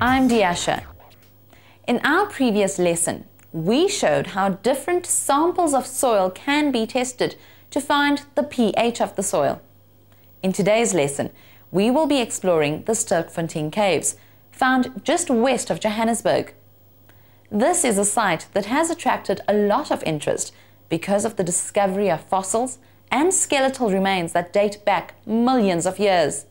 I'm Diasha. In our previous lesson, we showed how different samples of soil can be tested to find the pH of the soil. In today's lesson, we will be exploring the Sterkfontein Caves, found just west of Johannesburg. This is a site that has attracted a lot of interest because of the discovery of fossils and skeletal remains that date back millions of years.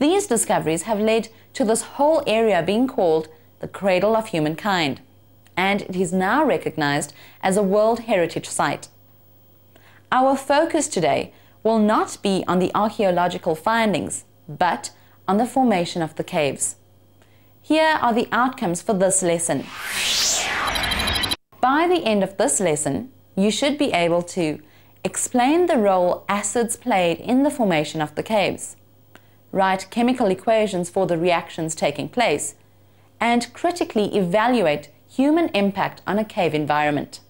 These discoveries have led to this whole area being called the cradle of humankind, and it is now recognized as a World Heritage Site. Our focus today will not be on the archaeological findings, but on the formation of the caves. Here are the outcomes for this lesson. By the end of this lesson, you should be able to explain the role acids played in the formation of the caves, write chemical equations for the reactions taking place, and critically evaluate human impact on a cave environment.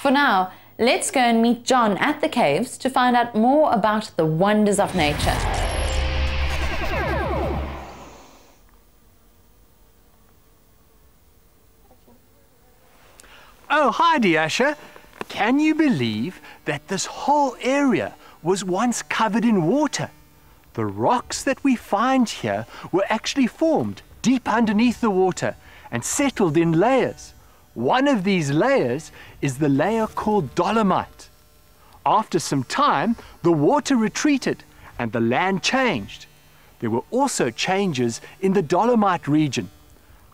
For now, let's go and meet John at the caves to find out more about the wonders of nature. Oh, hi, Diasha. Can you believe that this whole area was once covered in water? The rocks that we find here were actually formed deep underneath the water and settled in layers. One of these layers is the layer called dolomite. After some time, the water retreated and the land changed. There were also changes in the dolomite region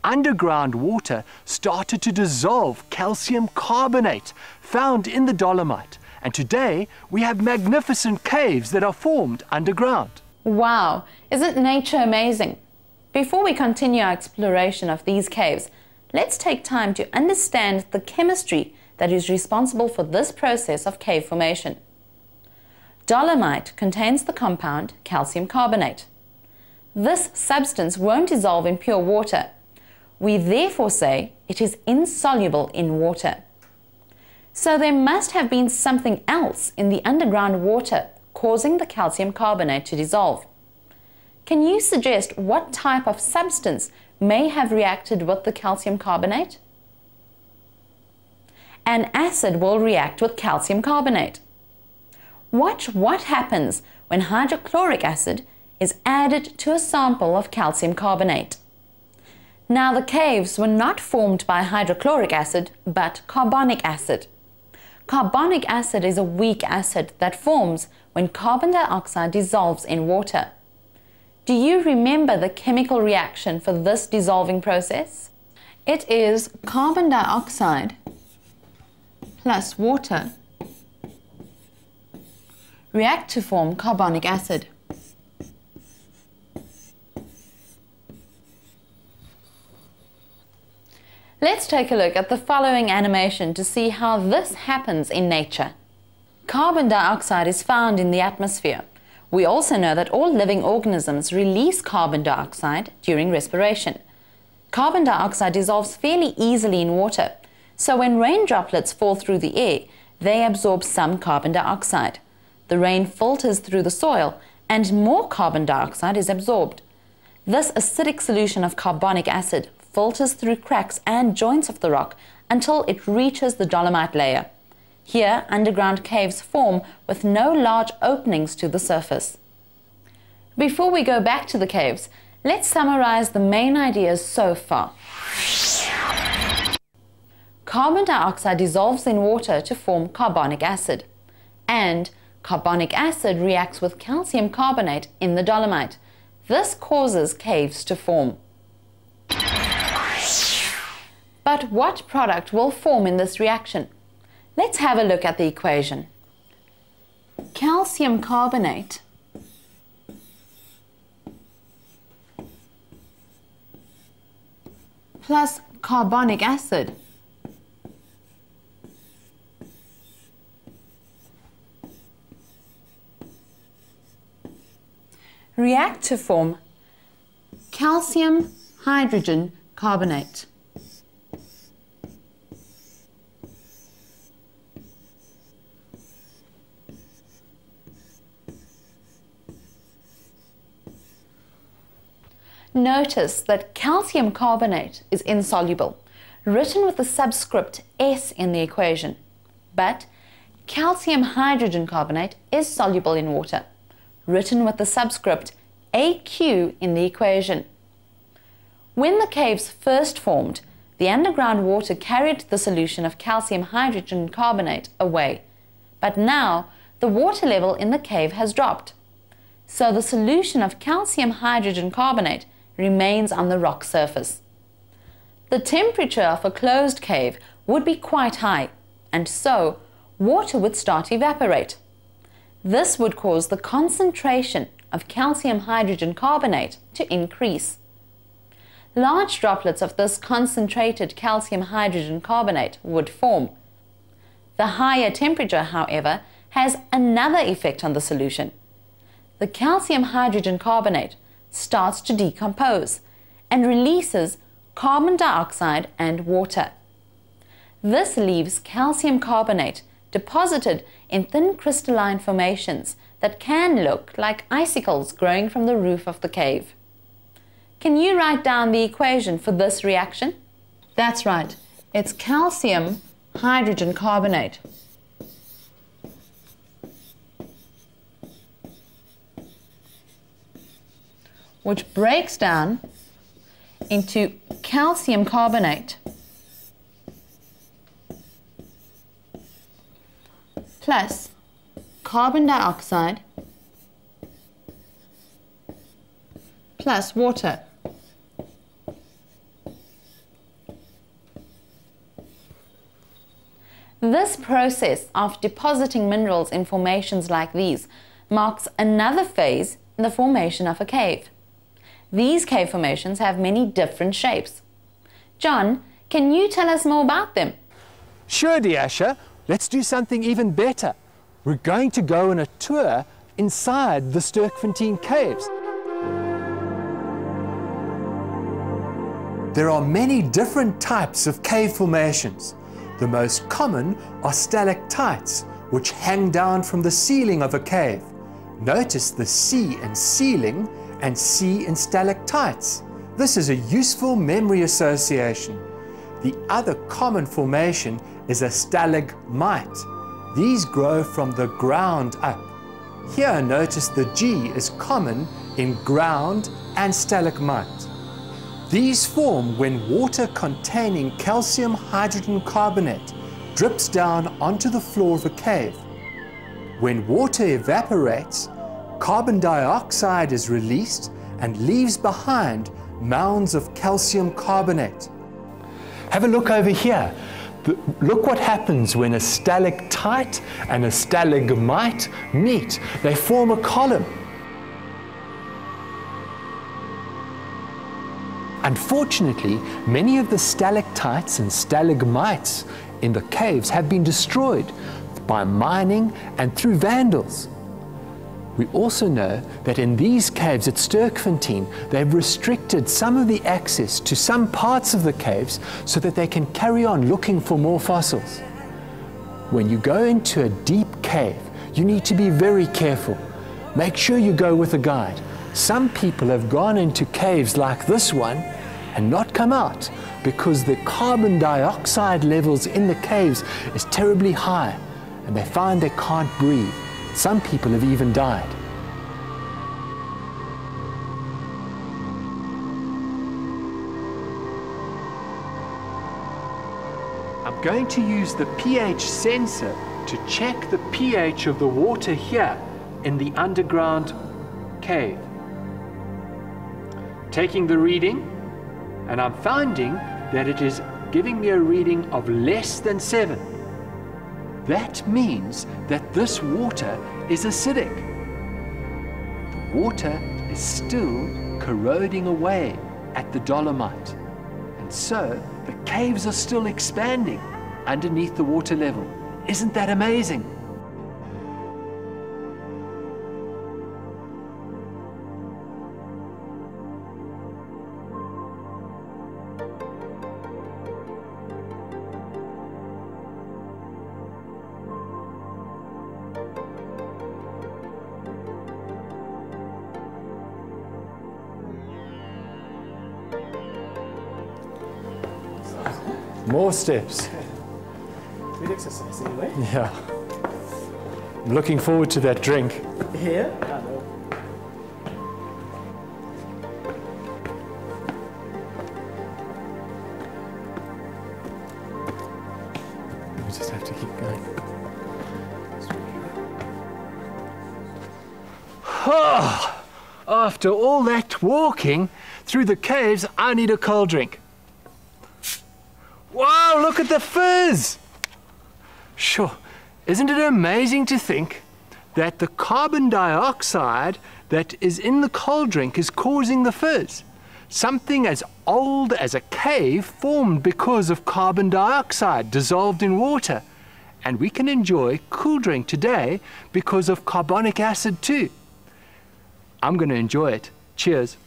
underground water started to dissolve calcium carbonate found in the dolomite. And today we have magnificent caves that are formed underground. Wow, isn't nature amazing? Before we continue our exploration of these caves, let's take time to understand the chemistry that is responsible for this process of cave formation. Dolomite contains the compound calcium carbonate. This substance won't dissolve in pure water we therefore say it is insoluble in water. So there must have been something else in the underground water causing the calcium carbonate to dissolve. Can you suggest what type of substance may have reacted with the calcium carbonate? An acid will react with calcium carbonate. Watch what happens when hydrochloric acid is added to a sample of calcium carbonate. Now, the caves were not formed by hydrochloric acid, but carbonic acid. Carbonic acid is a weak acid that forms when carbon dioxide dissolves in water. Do you remember the chemical reaction for this dissolving process? It is carbon dioxide plus water react to form carbonic acid. Let's take a look at the following animation to see how this happens in nature. Carbon dioxide is found in the atmosphere. We also know that all living organisms release carbon dioxide during respiration. Carbon dioxide dissolves fairly easily in water, so when rain droplets fall through the air, they absorb some carbon dioxide. The rain filters through the soil and more carbon dioxide is absorbed. This acidic solution of carbonic acid filters through cracks and joints of the rock until it reaches the dolomite layer. Here, underground caves form with no large openings to the surface. Before we go back to the caves, let's summarize the main ideas so far. Carbon dioxide dissolves in water to form carbonic acid, and carbonic acid reacts with calcium carbonate in the dolomite. This causes caves to form. But what product will form in this reaction? Let's have a look at the equation. Calcium carbonate plus carbonic acid react to form calcium hydrogen carbonate. Notice that calcium carbonate is insoluble, written with the subscript S in the equation. But calcium hydrogen carbonate is soluble in water, written with the subscript AQ in the equation. When the caves first formed, the underground water carried the solution of calcium hydrogen carbonate away, but now the water level in the cave has dropped. So the solution of calcium hydrogen carbonate remains on the rock surface. The temperature of a closed cave would be quite high, and so water would start to evaporate. This would cause the concentration of calcium hydrogen carbonate to increase. Large droplets of this concentrated calcium hydrogen carbonate would form. The higher temperature, however, has another effect on the solution. The calcium hydrogen carbonate starts to decompose and releases carbon dioxide and water. This leaves calcium carbonate deposited in thin crystalline formations that can look like icicles growing from the roof of the cave. Can you write down the equation for this reaction? That's right. It's calcium hydrogen carbonate. Which breaks down into calcium carbonate plus carbon dioxide plus water. This process of depositing minerals in formations like these marks another phase in the formation of a cave. These cave formations have many different shapes. John, can you tell us more about them? Sure, Diasha. Let's do something even better. We're going to go on a tour inside the Sterkfontein Caves. There are many different types of cave formations. The most common are stalactites, which hang down from the ceiling of a cave. Notice the C in ceiling and C in stalactites. This is a useful memory association. The other common formation is a stalagmite. These grow from the ground up. Here notice the G is common in ground and stalagmite. These form when water containing calcium hydrogen carbonate drips down onto the floor of a cave. When water evaporates, carbon dioxide is released and leaves behind mounds of calcium carbonate. Have a look over here. Look what happens when a stalactite and a stalagmite meet. They form a column. Unfortunately, many of the stalactites and stalagmites in the caves have been destroyed by mining and through vandals. We also know that in these caves at Sterkfontein, they've restricted some of the access to some parts of the caves so that they can carry on looking for more fossils. When you go into a deep cave, you need to be very careful. Make sure you go with a guide. Some people have gone into caves like this one and not come out because the carbon dioxide levels in the caves is terribly high and they find they can't breathe. Some people have even died. I'm going to use the pH sensor to check the pH of the water here in the underground cave. Taking the reading, and I'm finding that it is giving me a reading of less than 7. That means that this water is acidic. The water is still corroding away at the dolomite. And so the caves are still expanding underneath the water level. Isn't that amazing? More steps. Good exercise anyway. Yeah. I'm looking forward to that drink. Here? Ah, no. We just have to keep going. After all that walking through the caves, I need a cold drink. Wow, look at the fizz! Sure, isn't it amazing to think that the carbon dioxide that is in the cold drink is causing the fizz? Something as old as a cave formed because of carbon dioxide dissolved in water. And we can enjoy cool drink today because of carbonic acid too. I'm going to enjoy it. Cheers.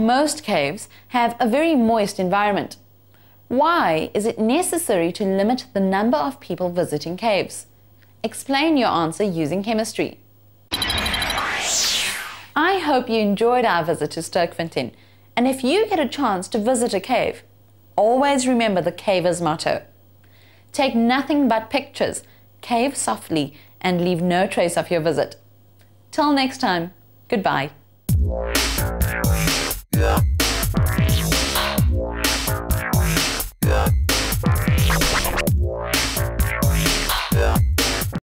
Most caves have a very moist environment. Why is it necessary to limit the number of people visiting caves? Explain your answer using chemistry. I hope you enjoyed our visit to Sterkfontein. And if you get a chance to visit a cave, always remember the caver's motto. Take nothing but pictures, cave softly, and leave no trace of your visit. Till next time, goodbye. Yeah.